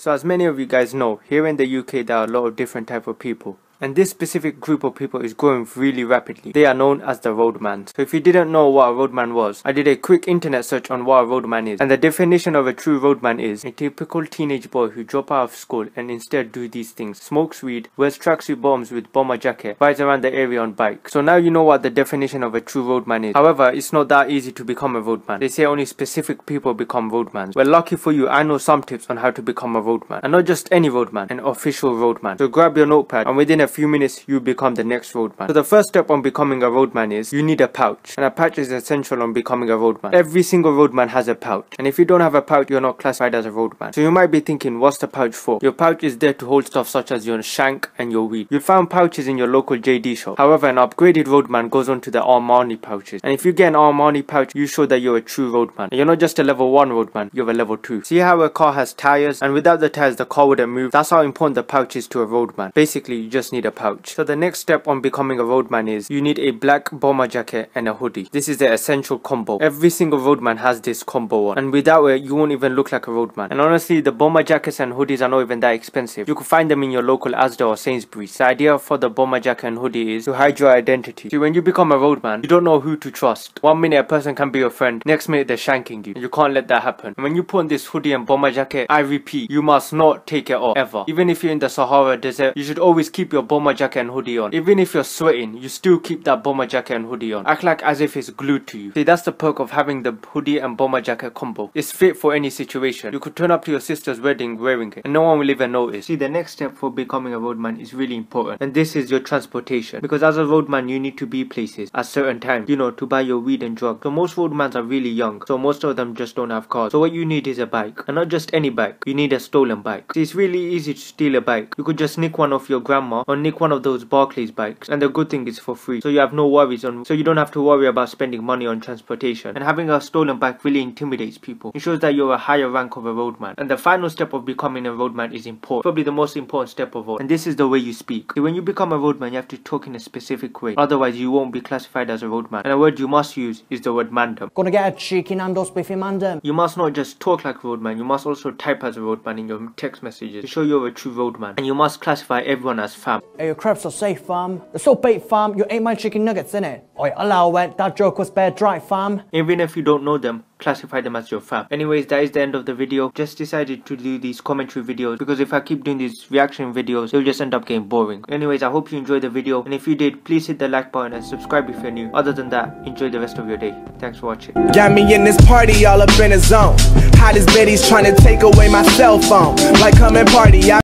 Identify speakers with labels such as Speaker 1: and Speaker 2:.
Speaker 1: So as many of you guys know, here in the UK there are a lot of different type of people. And this specific group of people is growing really rapidly. They are known as the roadmans. So if you didn't know what a roadman was, I did a quick internet search on what a roadman is. And the definition of a true roadman is a typical teenage boy who drop out of school and instead do these things. Smokes weed, wears tracksuit bombs with bomber jacket, rides around the area on bike. So now you know what the definition of a true roadman is. However, it's not that easy to become a roadman. They say only specific people become roadmans. Well, lucky for you, I know some tips on how to become a roadman. And not just any roadman, an official roadman. So grab your notepad and within a few minutes you become the next roadman. So the first step on becoming a roadman is you need a pouch. And a pouch is essential on becoming a roadman. Every single roadman has a pouch. And if you don't have a pouch, you're not classified as a roadman. So you might be thinking, what's the pouch for? Your pouch is there to hold stuff such as your shank and your weed. You found pouches in your local JD shop. However, an upgraded roadman goes on to the Armani pouches. And if you get an Armani pouch, you show that you're a true roadman. And you're not just a level 1 roadman, you're a level 2. See how a car has tires and without the tires the car wouldn't move? That's how important the pouch is to a roadman. Basically, you just need a pouch pouch. So the next step on becoming a roadman is you need a black bomber jacket and a hoodie. This is the essential combo. Every single roadman has this combo on and without it you won't even look like a roadman. And honestly the bomber jackets and hoodies are not even that expensive. You can find them in your local Asda or Sainsbury's. The idea for the bomber jacket and hoodie is to hide your identity. See when you become a roadman you don't know who to trust. One minute a person can be your friend, next minute they're shanking you. You can't let that happen. And when you put on this hoodie and bomber jacket, I repeat, you must not take it off ever. Even if you're in the Sahara desert, you should always keep your bomber jacket and hoodie on. Even if you're sweating, you still keep that bomber jacket and hoodie on. Act like as if it's glued to you. See, that's the perk of having the hoodie and bomber jacket combo. It's fit for any situation. You could turn up to your sister's wedding wearing it and no one will even notice. See, the next step for becoming a roadman is really important. And this is your transportation. Because as a roadman, you need to be places at certain times, you know, to buy your weed and drugs. So most roadmans are really young. So most of them just don't have cars. So what you need is a bike. And not just any bike. You need a stolen bike. See, it's really easy to steal a bike. You could just nick one off your grandma or nick one of those Barclays bikes and the good thing is for free. So you have no worries on so you don't have to worry about spending money on transportation. And having a stolen bike really intimidates people. It shows that you're a higher rank of a roadman. And the final step of becoming a roadman is important. Probably the most important step of all. And this is the way you speak. When you become a roadman you have to talk in a specific way. Otherwise you won't be classified as a roadman. And a word you must use is the word mandem.
Speaker 2: Gonna get a cheeky Nando's spiffy mandem.
Speaker 1: You must not just talk like a roadman. You must also type as a roadman in your text messages to show you're a true roadman. And you must classify everyone as fam
Speaker 2: hey your crepes are safe fam the soap bait fam you ate my chicken nuggets in it oi allow it that joke was bad dry fam
Speaker 1: even if you don't know them classify them as your fam. Anyways, that is the end of the video. Just decided to do these commentary videos because if I keep doing these reaction videos, they'll just end up getting boring. Anyways, I hope you enjoyed the video and if you did, please hit the like button and subscribe if you're new. Other than that, enjoy the rest of your day. Thanks for watching.
Speaker 3: Got me in this party all up in a zone. Hottest Betty's trying to take away my cell phone. Like come and party. I